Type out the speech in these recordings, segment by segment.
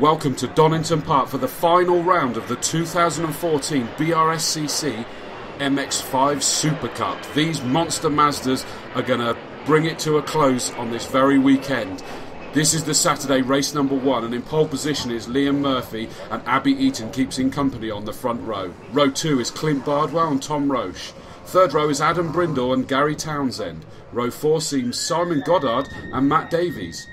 Welcome to Donington Park for the final round of the 2014 BRSCC MX5 Super Cup. These monster Mazdas are going to bring it to a close on this very weekend. This is the Saturday race number one, and in pole position is Liam Murphy, and Abbie Eaton keeps in company on the front row. Row two is Clint Bardwell and Tom Roche. Third row is Adam Brindle and Gary Townsend. Row four seems Simon Goddard and Matt Davies.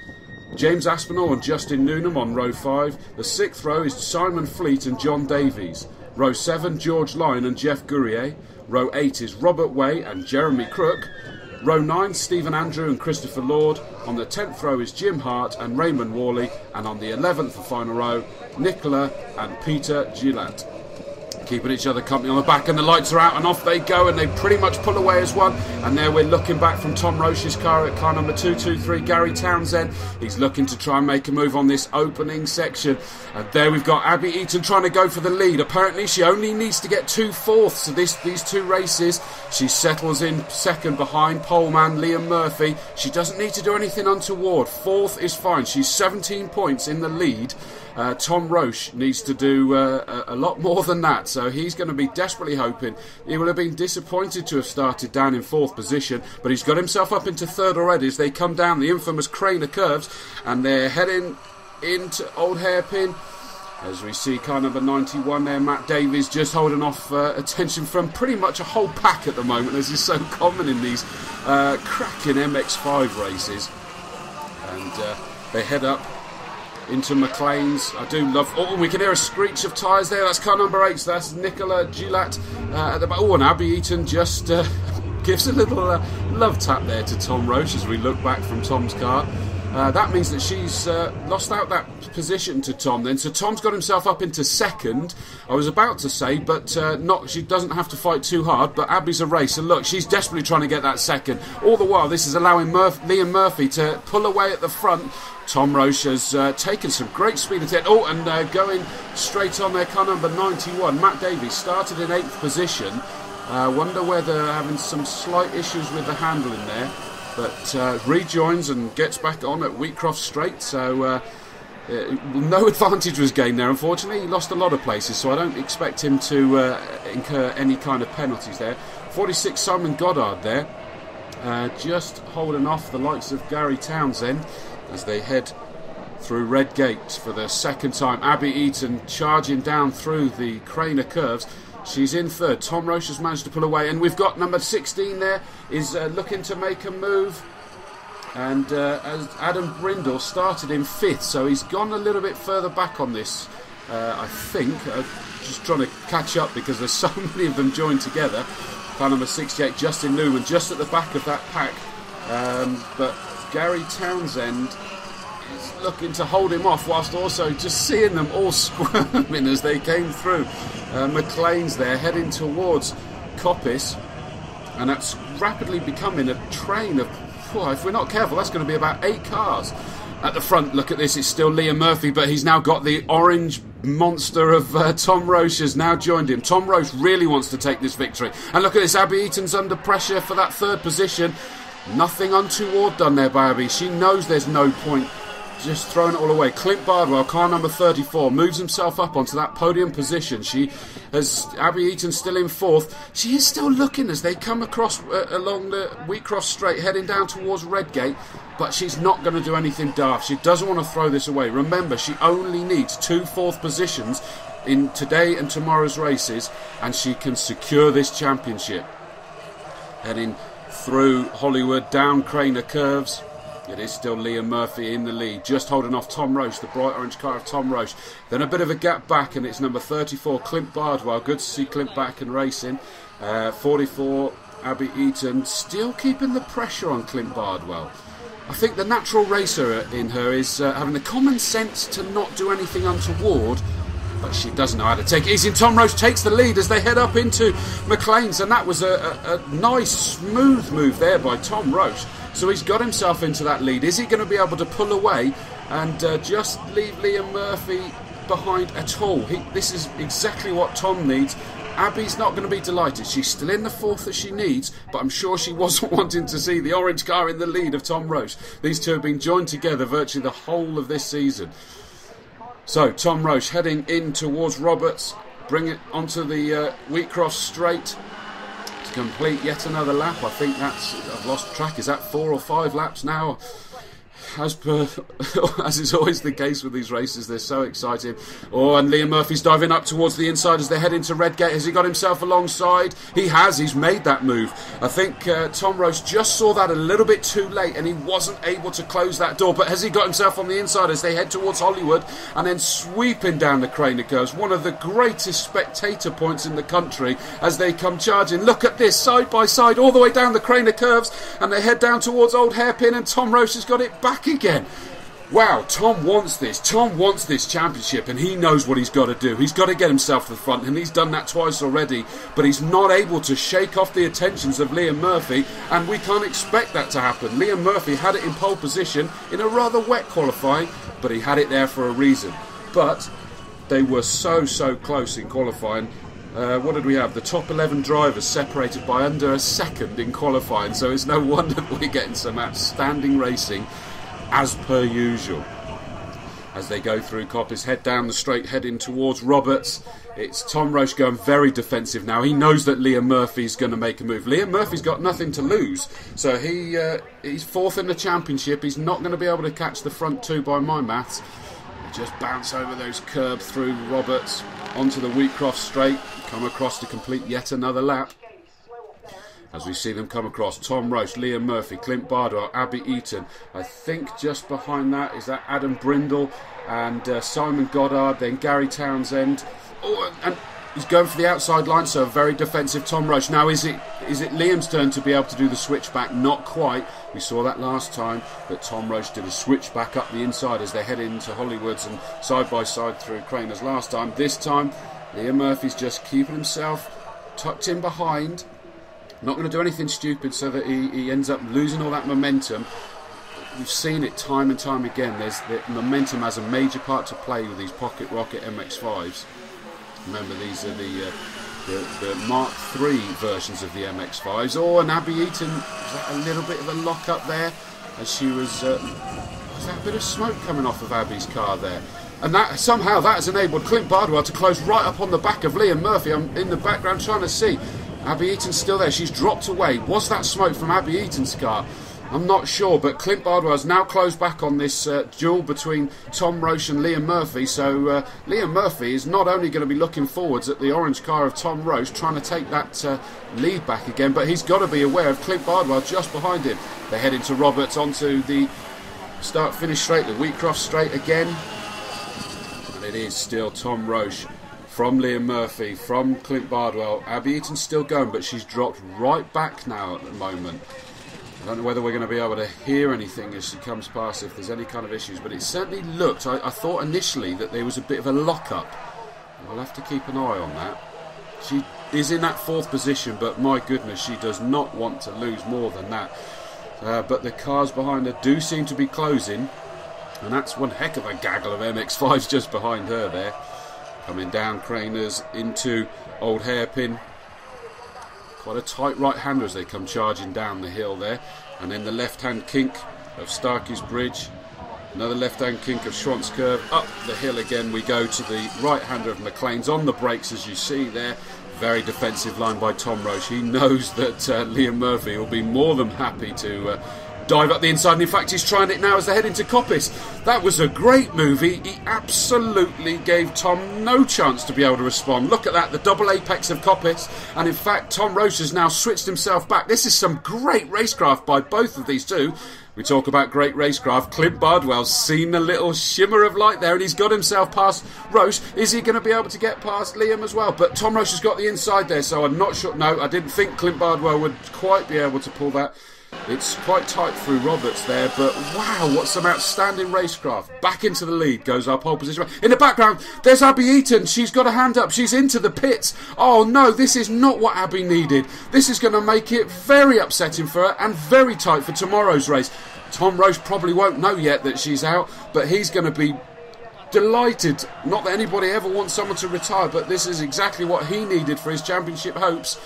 James Aspinall and Justin Noonan on row 5. The sixth row is Simon Fleet and John Davies. Row 7, George Lyon and Jeff Gurrier. Row 8 is Robert Way and Jeremy Crook. Row 9, Stephen Andrew and Christopher Lord. On the 10th row is Jim Hart and Raymond Worley. And on the 11th, the final row, Nicola and Peter Gillette keeping each other company on the back, and the lights are out, and off they go, and they pretty much pull away as one. And there we're looking back from Tom Roche's car at car number 223, Gary Townsend. He's looking to try and make a move on this opening section. And there we've got Abbie Eaton trying to go for the lead. Apparently, she only needs to get two fourths of this, these two races. She settles in second behind poleman Liam Murphy. She doesn't need to do anything untoward. Fourth is fine. She's 17 points in the lead. Uh, Tom Roche needs to do uh, a, lot more than that, so he's going to be desperately hoping. He will have been disappointed to have started down in fourth position, but he's got himself up into third already as they come down the infamous Craner curves and they're heading into Old Hairpin. As we see kind of a 91 there, Matt Davies just holding off uh, attention from pretty much a whole pack at the moment, as is so common in these uh, cracking MX5 races. And uh, they head up into McLean's. I do love. Oh, we can hear a screech of tyres there. That's car number eight. So that's Nicola Gillette uh, at the back. Oh, and Abbie Eaton just uh, gives a little uh, love tap there to Tom Roche as we look back from Tom's car. Uh, that means that she's uh, lost out that position to Tom then. So Tom's got himself up into second. I was about to say, but uh, not. She doesn't have to fight too hard. But Abbie's a racer. look, she's desperately trying to get that second. All the while, this is allowing Murph- Liam Murphy to pull away at the front. Tom Roche has uh, taken some great speed ahead. Oh, and uh, going straight on there, car number 91, Matt Davies started in eighth position. Uh, wonder whether having some slight issues with the handling there but uh, rejoins and gets back on at Wheatcroft Straight. So uh, uh, no advantage was gained there. Unfortunately, he lost a lot of places, so I don't expect him to uh, incur any kind of penalties there. 46 Simon Goddard there, uh, just holding off the likes of Gary Townsend as they head through Red Gate for the second time. Abbie Eaton charging down through the Craner curves. She's in third. Tom Roche has managed to pull away, and we've got number 16 there is uh, looking to make a move. And uh, as Adam Brindle started in fifth, so he's gone a little bit further back on this. Uh, I think uh, just trying to catch up because there's so many of them joined together. Car number 68, Justin Newman, just at the back of that pack. Um, but Gary Townsend looking to hold him off whilst also just seeing them all squirming as they came through. Uh, McLean's there heading towards Coppice, and that's rapidly becoming a train of. If we're not careful, that's going to be about eight cars. At the front, look at this, it's still Liam Murphy, but he's now got the orange monster of uh, Tom Roche has now joined him. Tom Roche really wants to take this victory. And look at this, Abbie Eaton's under pressure for that third position. Nothing untoward done there by Abbie. She knows there's no point just throwing it all away. Clint Bardwell, car number 34, moves himself up onto that podium position. She has Abbie Eaton still in fourth. She is still looking as they come across uh, along the Wheatcroft Straight, heading down towards Redgate. But she's not going to do anything daft. She doesn't want to throw this away. Remember, she only needs two fourth positions in today and tomorrow's races, and she can secure this championship. Heading through Hollywood, down Craner curves. It is still Liam Murphy in the lead, just holding off Tom Roche, the bright orange car of Tom Roche. Then a bit of a gap back, and it's number 34, Clint Bardwell. Good to see Clint back and racing. Uh, 44, Abbie Eaton, still keeping the pressure on Clint Bardwell. I think the natural racer in her is uh, having the common sense to not do anything untoward but she doesn't know how to take it easy. And Tom Roche takes the lead as they head up into McLean's, and that was a, a, a nice, smooth move there by Tom Roche. So he's got himself into that lead. Is he going to be able to pull away and uh, just leave Liam Murphy behind at all? He, this is exactly what Tom needs. Abbie's not going to be delighted. She's still in the fourth that she needs, but I'm sure she wasn't wanting to see the orange car in the lead of Tom Roche. These two have been joined together virtually the whole of this season. So Tom Roche heading in towards Roberts, bring it onto the uh, Wheatcroft straight complete yet another lap. I think that's I've lost track. Is that four or five laps now? As per as is always the case with these races, they're so exciting. Oh, and Liam Murphy's diving up towards the inside as they head into Redgate. Has he got himself alongside? He has. He's made that move. I think uh, Tom Roche just saw that a little bit too late, and he wasn't able to close that door. But has he got himself on the inside as they head towards Hollywood and then sweeping down the Craner curves? One of the greatest spectator points in the country as they come charging. Look at this side by side, all the way down the Craner curves, and they head down towards Old Hairpin, and Tom Roche has got it back back again. Wow, Tom wants this. Tom wants this championship, and he knows what he's got to do. He's got to get himself to the front, and he's done that twice already. But he's not able to shake off the attentions of Liam Murphy, and we can't expect that to happen. Liam Murphy had it in pole position in a rather wet qualifying, but he had it there for a reason. But they were so, so close in qualifying. Uh, what did we have? The top 11 drivers separated by under a second in qualifying, so it's no wonder we're getting some outstanding racing as per usual. As they go through Coppice, head down the straight, heading towards Roberts. It's Tom Roche going very defensive now. He knows that Liam Murphy's going to make a move. Liam Murphy's got nothing to lose, so he uh, he's fourth in the championship. He's not going to be able to catch the front two by my maths. just bounce over those curbs through Roberts onto the Wheatcroft straight, come across to complete yet another lap as we see them come across. Tom Roche, Liam Murphy, Clint Bardwell, Abby Eaton. I think just behind that is that Adam Brindle and uh, Simon Goddard, then Gary Townsend. Oh, and he's going for the outside line, so a very defensive Tom Roche. Now, is it is it Liam's turn to be able to do the switchback? Not quite. We saw that last time that Tom Roche did a switchback up the inside as they head into Hollywoods and side by side through Craners last time. This time, Liam Murphy's just keeping himself tucked in behind not going to do anything stupid so that he, he ends up losing all that momentum. We've seen it time and time again. There's the momentum has a major part to play with these Pocket Rocket MX5s. Remember, these are the uh, the, the, Mark III versions of the MX5s. Oh, and Abbie Eaton, a little bit of a lock up there as she was. Uh, was that a bit of smoke coming off of Abbie's car there? And that somehow that has enabled Clint Bardwell to close right up on the back of Liam Murphy. I'm in the background trying to see. Abbie Eaton's still there. She's dropped away. Was that smoke from Abbie Eaton's car? I'm not sure, but Clint Bardwell has now closed back on this uh, duel between Tom Roche and Liam Murphy. So uh, Liam Murphy is not only going to be looking forwards at the orange car of Tom Roche, trying to take that uh, lead back again, but he's got to be aware of Clint Bardwell just behind him. They're heading to Roberts onto the start finish straight, the Wheatcroft straight again. And it is still Tom Roche from Liam Murphy, from Clint Bardwell. Abbie Eaton's still going, but she's dropped right back now at the moment. I don't know whether we're going to be able to hear anything as she comes past if there's any kind of issues, but it certainly looked. I, I thought initially that there was a bit of a lock-up. We'll have to keep an eye on that. She is in that fourth position, but my goodness, she does not want to lose more than that. Uh, but the cars behind her do seem to be closing, and that's one heck of a gaggle of MX5s just behind her there. Coming down Craners into Old Hairpin. Quite a tight right hander as they come charging down the hill there. And then the left hand kink of Starkey's Bridge. Another left hand kink of Schwantz Curve. Up the hill again we go to the right hander of McLean's on the brakes as you see there. Very defensive line by Tom Roche. He knows that uh, Liam Murphy will be more than happy to uh, dive up the inside. And in fact, he's trying it now as they head into Coppice. That was a great movie. He absolutely gave Tom no chance to be able to respond. Look at that, the double apex of Coppice. And in fact, Tom Roche has now switched himself back. This is some great racecraft by both of these two. We talk about great racecraft. Clint Bardwell's seen a little shimmer of light there and he's got himself past Roche. Is he going to be able to get past Liam as well? But Tom Roche has got the inside there, so I'm not sure. No, I didn't think Clint Bardwell would quite be able to pull that. It's quite tight through Roberts there, but wow, what some outstanding racecraft. Back into the lead goes our pole position. In the background, there's Abbie Eaton. She's got a hand up. She's into the pits. Oh no, this is not what Abbie needed. This is going to make it very upsetting for her and very tight for tomorrow's race. Tom Roche probably won't know yet that she's out, but he's going to be delighted. Not that anybody ever wants someone to retire, but this is exactly what he needed for his championship hopes.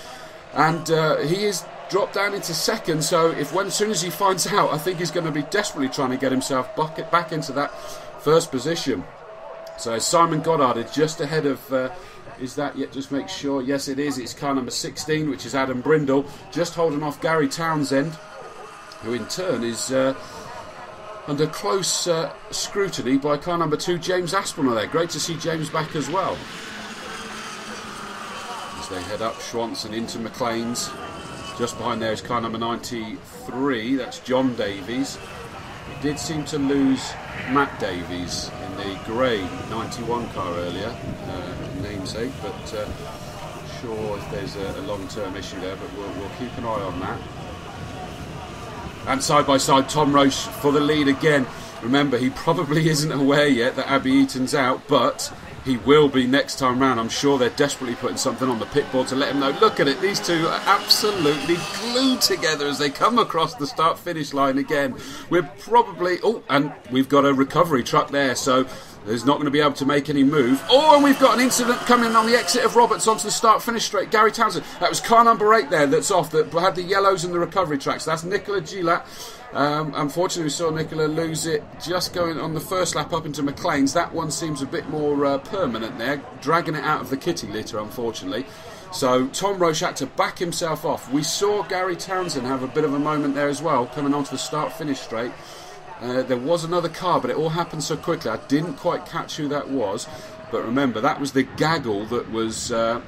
And uh, he is dropped down into second. So if when as soon as he finds out, I think he's going to be desperately trying to get himself bucket back into that first position. So Simon Goddard is just ahead of. Uh, is that yet? Just make sure. Yes, it is. It's car number 16, which is Adam Brindle, just holding off Gary Townsend, who in turn is uh, under close uh, scrutiny by car number two, James Aspinall. There, great to see James back as well. As they head up Schwanson into McLean's, just behind there is car number 93. That's John Davies. We did seem to lose Matt Davies in the grey 91 car earlier. Uh, namesake, but uh, sure if there's a, a long-term issue there, but we'll, we'll keep an eye on that. And side by side, Tom Roche for the lead again. Remember, he probably isn't aware yet that Abbie Eaton's out, but he will be next time round. I'm sure they're desperately putting something on the pit board to let him know. Look at it, these two are absolutely glued together as they come across the start finish line again. We're probably. Oh, and we've got a recovery truck there, so He's not going to be able to make any move. Oh, and we've got an incident coming on the exit of Roberts onto the start finish straight. Gary Townsend. That was car number eight there that's off, that had the yellows and the recovery tracks. That's Nicola Gillette. Um, unfortunately, we saw Nicola lose it just going on the first lap up into McLean's. That one seems a bit more uh, permanent there, dragging it out of the kitty litter, unfortunately. So Tom Roche had to back himself off. We saw Gary Townsend have a bit of a moment there as well, coming onto the start finish straight. Uh, there was another car, but it all happened so quickly. I didn't quite catch who that was. But remember, that was the gaggle that was. Uh,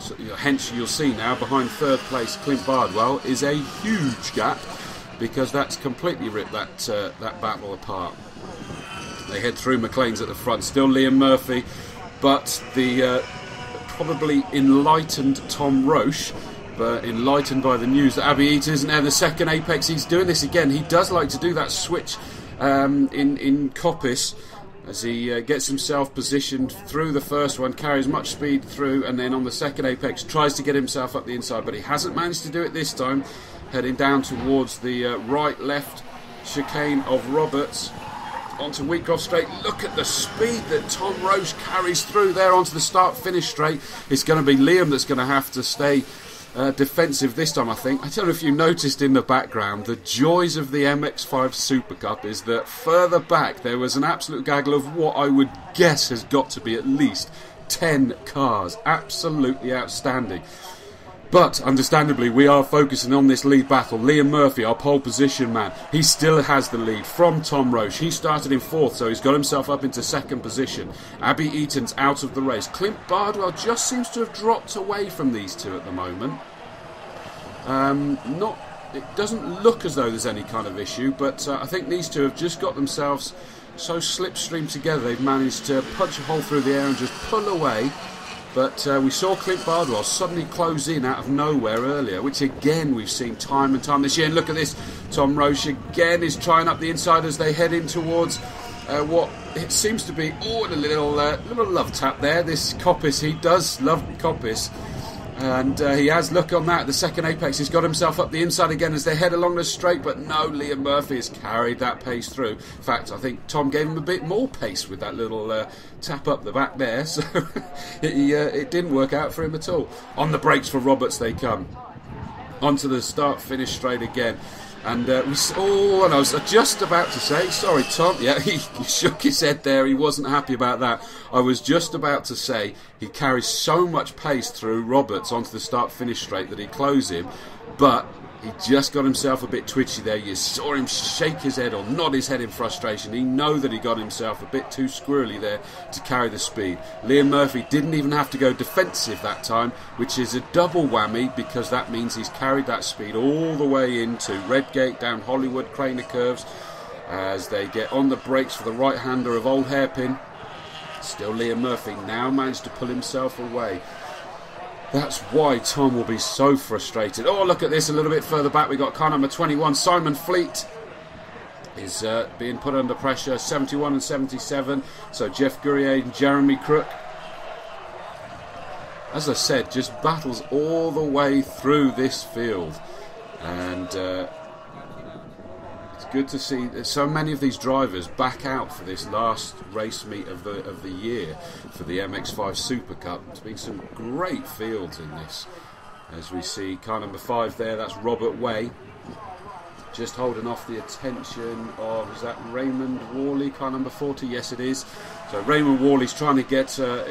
so, hence, you'll see now behind third place, Clint Bardwell is a huge gap because that's completely ripped that uh, that battle apart. They head through McLean's at the front, still Liam Murphy, but the uh, probably enlightened Tom Roche but enlightened by the news that Abbie Eaton isn't there. The second apex, he's doing this again. He does like to do that switch um, in in Coppice as he uh, gets himself positioned through the first one, carries much speed through, and then on the second apex tries to get himself up the inside, but he hasn't managed to do it this time. Heading down towards the uh, right left chicane of Roberts onto Wheatcroft Straight. Look at the speed that Tom Roche carries through there onto the start finish straight. It's going to be Liam that's going to have to stay uh, defensive this time, I think. I don't know if you noticed in the background, the joys of the MX5 Super Cup is that further back there was an absolute gaggle of what I would guess has got to be at least 10 cars. Absolutely outstanding. But understandably, we are focusing on this lead battle. Liam Murphy, our pole position man, he still has the lead from Tom Roche. He started in fourth, so he's got himself up into second position. Abbie Eaton's out of the race. Clint Bardwell just seems to have dropped away from these two at the moment. Um, not, it doesn't look as though there's any kind of issue, but uh, I think these two have just got themselves so slipstream together. They've managed to punch a hole through the air and just pull away but uh, we saw Clint Bardwell suddenly close in out of nowhere earlier, which again we've seen time and time this year. And look at this, Tom Roche again is trying up the inside as they head in towards uh, what it seems to be. Oh, a little uh, little love tap there. This Coppice, he does love Coppice. And uh, he has look on that. The second apex, he's got himself up the inside again as they head along the straight. But no, Liam Murphy has carried that pace through. In fact, I think Tom gave him a bit more pace with that little uh, tap up the back there. So it, uh, it didn't work out for him at all. On the brakes for Roberts, they come. Onto the start finish straight again. And uh, we oh, and I was just about to say, sorry, Tom. Yeah, he, he, shook his head there. He wasn't happy about that. I was just about to say he carries so much pace through Roberts onto the start-finish straight that he closes him, but he just got himself a bit twitchy there. You saw him shake his head or nod his head in frustration. He know that he got himself a bit too squirrely there to carry the speed. Liam Murphy didn't even have to go defensive that time, which is a double whammy because that means he's carried that speed all the way into Redgate, down Hollywood, Craner Curves, as they get on the brakes for the right-hander of Old Hairpin. Still Liam Murphy now managed to pull himself away. That's why Tom will be so frustrated. Oh, look at this a little bit further back. we've got car number 21, Simon Fleet. Is uh, being put under pressure, 71 and 77. So Jeff Gurrier and Jeremy Crook. As I said, just battles all the way through this field. And uh, good to see so many of these drivers back out for this last race meet of the of the year for the MX5 Super Cup. There's been some great fields in this, as we see car number five there. That's Robert Way. just holding off the attention of is that Raymond Worley, car number 40? Yes, it is. So Raymond Worley's trying to get uh,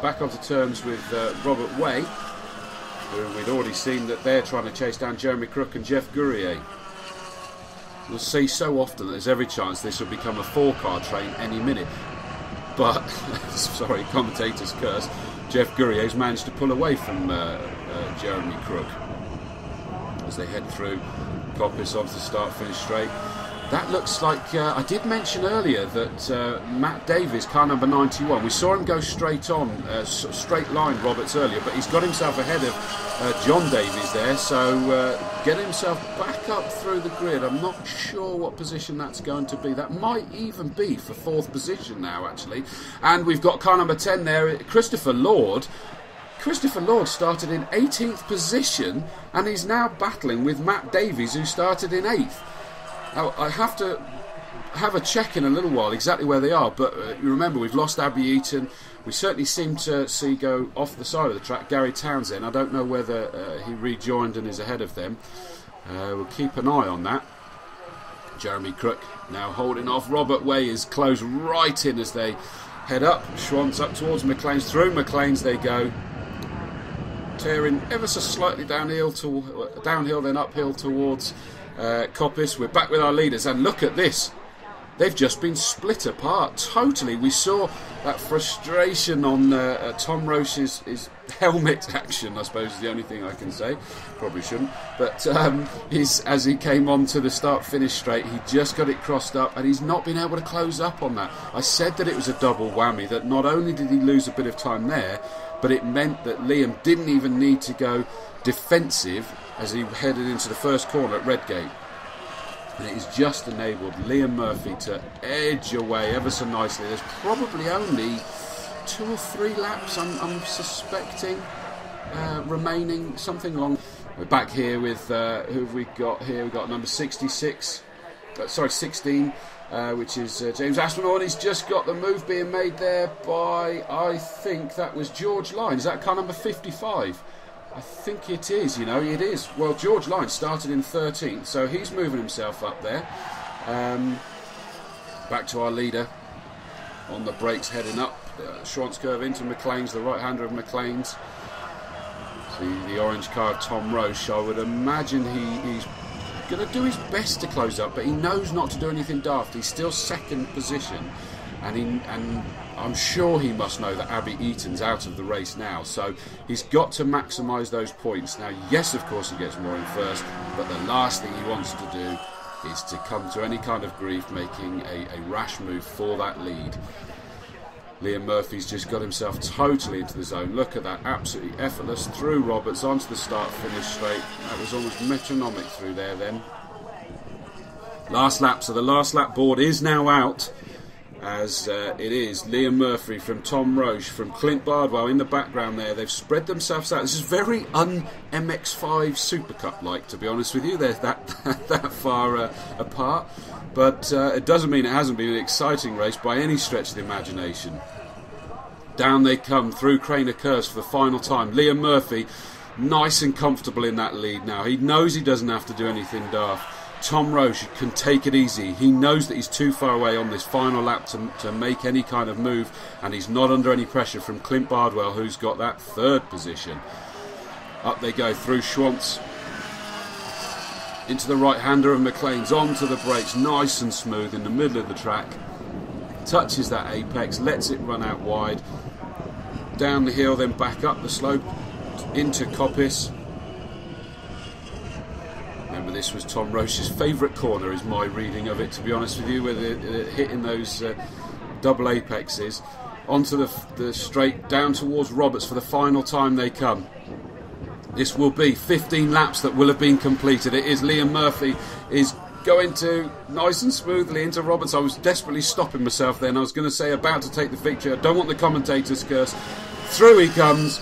back onto terms with uh, Robert Way, who we'd already seen that they're trying to chase down Jeremy Crook and Jeff Gurrier. We'll see so often that there's every chance this will become a four-car train any minute. But, sorry, commentator's curse, Jeff Gurrier's managed to pull away from uh, uh, Jeremy Crook as they head through Coppice onto the start-finish straight. That looks like uh, I did mention earlier that uh, Matt Davies, car number 91, we saw him go straight on, uh, straight line Roberts earlier, but he's got himself ahead of uh, John Davies there, so uh, get himself back up through the grid. I'm not sure what position that's going to be. That might even be for fourth position now, actually. And we've got car number 10 there, Christopher Lord. Christopher Lord started in 18th position and he's now battling with Matt Davies, who started in 8th. Now, I have to have a check in a little while exactly where they are, but uh, remember, we've lost Abbie Eaton. We certainly seem to see go off the side of the track Gary Townsend. I don't know whether uh, he rejoined and is ahead of them. Uh, we'll keep an eye on that. Jeremy Crook now holding off. Robert Way is close right in as they head up. Schwantz up towards McLean's. Through McLean's they go. Tearing ever so slightly downhill, to, downhill then uphill towards uh, Coppice. We're back with our leaders, and look at this. They've just been split apart totally. We saw that frustration on uh, uh, Tom Roche's his helmet action, I suppose is the only thing I can say. Probably shouldn't. But um, he's, as he came on to the start finish straight, he just got it crossed up and he's not been able to close up on that. I said that it was a double whammy, that not only did he lose a bit of time there, but it meant that Liam didn't even need to go defensive as he headed into the first corner at Redgate. And it has just enabled Liam Murphy to edge away ever so nicely. There's probably only two or three laps, I'm, I'm suspecting, uh, remaining, something along. We're back here with uh, who have we got here? We've got number 66, uh, sorry, 16. Uh, which is uh, James Aspinall, and he's just got the move being made there by, I think that was George Lyne. Is that car number 55? I think it is, you know, it is. Well, George Lyne started in 13th, so he's moving himself up there. Um, back to our leader on the brakes heading up. Uh, Schwantz curve into McLean's, the right hander of McLean's. See the orange car Tom Roche. I would imagine he, he's going to do his best to close up, but he knows not to do anything daft. He's still second position, and he, and I'm sure he must know that Abbie Eaton's out of the race now, so he's got to maximise those points. Now, yes, of course, he gets more in first, but the last thing he wants to do is to come to any kind of grief making a, a rash move for that lead. Liam Murphy's just got himself totally into the zone. Look at that, absolutely effortless through Roberts onto the start finish straight. That was almost metronomic through there then. Last lap, so the last lap board is now out as uh, it is Liam Murphy from Tom Roche from Clint Bardwell in the background there. They've spread themselves out. This is very un MX5 Super Cup like, to be honest with you. They're that that far uh, apart, but uh, it doesn't mean it hasn't been an exciting race by any stretch of the imagination. Down they come through Craner Curves for the final time. Liam Murphy, nice and comfortable in that lead now. He knows he doesn't have to do anything daft. Tom Roche can take it easy. He knows that he's too far away on this final lap to, to make any kind of move, and he's not under any pressure from Clint Bardwell, who's got that third position. Up they go through Schwantz. Into the right hander of McLean's, onto the brakes, nice and smooth in the middle of the track. Touches that apex, lets it run out wide. Down the hill, then back up the slope into Coppice Remember, this was Tom Roche's favourite corner, is my reading of it, to be honest with you, with it, it hitting those uh, double apexes. Onto the, the straight, down towards Roberts for the final time they come. This will be 15 laps that will have been completed. It is Liam Murphy is going to nice and smoothly into Roberts. I was desperately stopping myself then. I was going to say about to take the victory. I don't want the commentator's curse. Through he comes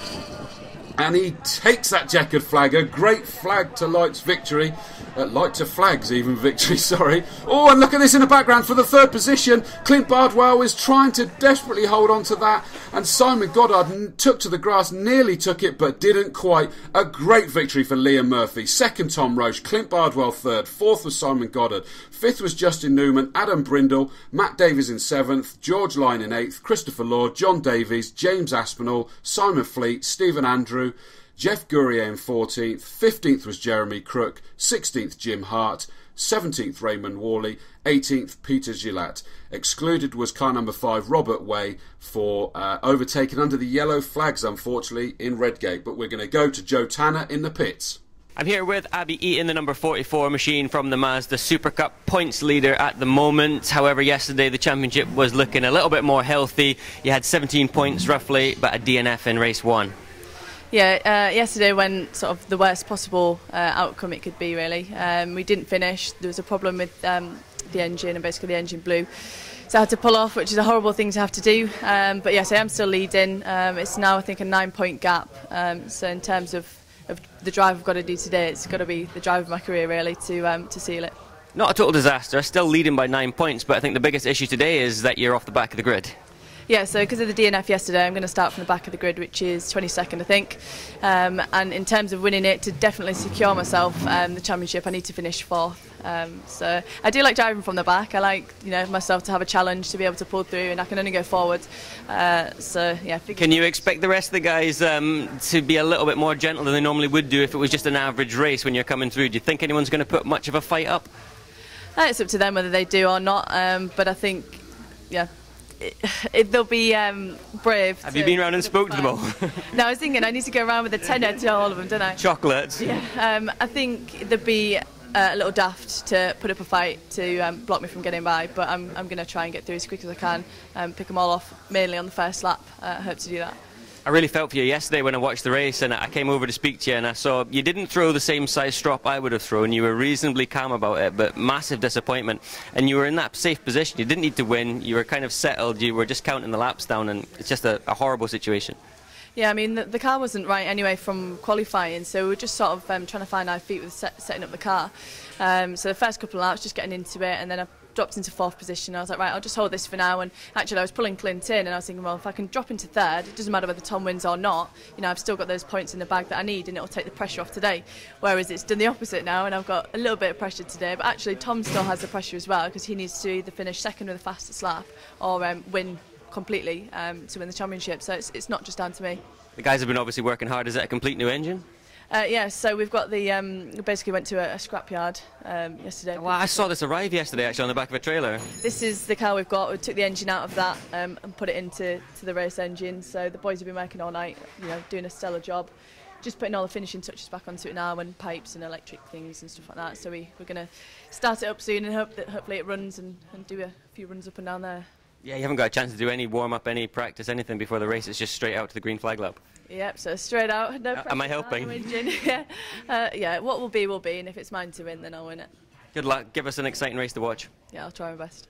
and he takes that checkered flag, a great flag to Light's victory. Uh, light to flags even victory, sorry. Oh, and look at this in the background for the third position. Clint Bardwell was trying to desperately hold on to that, and Simon Goddard took to the grass, nearly took it, but didn't quite. A great victory for Liam Murphy. Second, Tom Roche. Clint Bardwell third. Fourth was Simon Goddard. Fifth was Justin Newman, Adam Brindle, Matt Davies in seventh, George Lyne in eighth, Christopher Lord, John Davies, James Aspinall, Simon Fleet, Stephen Andrew. Jeff Gurrier in 14th, 15th was Jeremy Crook, 16th Jim Hart, 17th Raymond Worley, 18th Peter Gillette. Excluded was car number 5 Robert Way for uh, overtaken under the yellow flags, unfortunately, in Redgate. But we're going to go to Joe Tanner in the pits. I'm here with Abbie Eaton, the number 44 machine from the Mazda Super Cup points leader at the moment. However, yesterday the championship was looking a little bit more healthy. You had 17 points roughly, but a DNF in race one. Yeah, uh, yesterday went sort of the worst possible uh, outcome it could be. Really, um, we didn't finish. There was a problem with um, the engine, and basically the engine blew. So I had to pull off, which is a horrible thing to have to do. Um, but yes, I am still leading. Um, it's now I think a nine-point gap. Um, so in terms of, of the drive I've got to do today, it's got to be the drive of my career really to um, to seal it. Not a total disaster. Still leading by nine points, but I think the biggest issue today is that you're off the back of the grid. Yeah, so because of the DNF yesterday, I'm going to start from the back of the grid, which is 22nd, I think. Um, and in terms of winning it, to definitely secure myself um, the championship, I need to finish fourth. Um, so I do like driving from the back. I like, you know, myself to have a challenge to be able to pull through, and I can only go forward. Uh, so yeah. Can you expect the rest of the guys um, to be a little bit more gentle than they normally would do if it was just an average race when you're coming through? Do you think anyone's going to put much of a fight up? Uh, it's up to them whether they do or not. Um, but I think, yeah, it, they'll be um, brave. Have you been around and spoke to them all? no, I was thinking I need to go around with a tenner to all of them, don't I? Chocolates. Yeah. Um, I think they'd be uh, a little daft to put up a fight to um, block me from getting by, but I'm, I'm going to try and get through as quick as I can, um, pick them all off mainly on the first lap. Uh, I hope to do that. I really felt for you yesterday when I watched the race and I came over to speak to you and I saw you didn't throw the same size strop I would have thrown. You were reasonably calm about it, but massive disappointment. And you were in that safe position. You didn't need to win. You were kind of settled. You were just counting the laps down, and it's just a, a horrible situation. Yeah, I mean, the, the, car wasn't right anyway from qualifying, so we were just sort of um, trying to find our feet with set, setting up the car. Um, so the first couple of laps, just getting into it, and then I dropped into fourth position. I was like, right, I'll just hold this for now. And actually, I was pulling Clint in, and I was thinking, well, if I can drop into third, it doesn't matter whether Tom wins or not. You know, I've still got those points in the bag that I need, and it'll take the pressure off today. Whereas it's done the opposite now, and I've got a little bit of pressure today. But actually, Tom still has the pressure as well because he needs to either finish second with the fastest lap or um, win completely um, to win the championship. So it's, it's not just down to me. The guys have been obviously working hard. Is it a complete new engine? Uh, yeah, so we've got the. Um, basically went to a, a scrapyard um, yesterday. Well, I saw this arrive yesterday actually on the back of a trailer. This is the car we've got. We took the engine out of that um, and put it into to the race engine. So the boys have been working all night, you know, doing a stellar job. Just putting all the finishing touches back onto it now, and pipes and electric things and stuff like that. So we, we're going to start it up soon and hope that hopefully it runs and, and do a few runs up and down there. Yeah, you haven't got a chance to do any warm up, any practice, anything before the race. It's just straight out to the green flag lap. Yep, so straight out. No uh, Am I helping? yeah. Uh, yeah, what will be will be, and if it's mine to win, then I'll win it. Good luck. Give us an exciting race to watch. Yeah, I'll try my best.